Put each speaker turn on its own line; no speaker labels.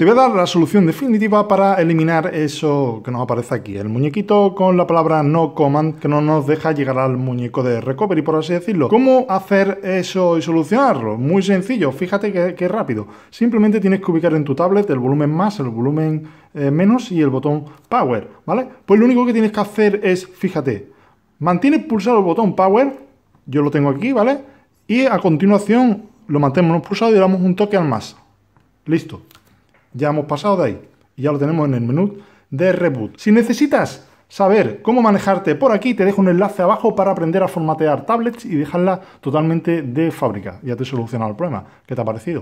Te voy a dar la solución definitiva para eliminar eso que nos aparece aquí, el muñequito con la palabra no command que no nos deja llegar al muñeco de recovery, por así decirlo. ¿Cómo hacer eso y solucionarlo? Muy sencillo, fíjate que, rápido. Simplemente tienes que ubicar en tu tablet el volumen más, el volumen eh, menos y el botón power, ¿vale? Pues lo único que tienes que hacer es, fíjate, mantienes pulsado el botón power, yo lo tengo aquí, ¿vale? Y a continuación lo mantenemos pulsado y damos un toque al más. Listo ya hemos pasado de ahí y ya lo tenemos en el menú de reboot. Si necesitas saber cómo manejarte por aquí, te dejo un enlace abajo para aprender a formatear tablets y dejarla totalmente de fábrica. Ya te he solucionado el problema. ¿Qué te ha parecido?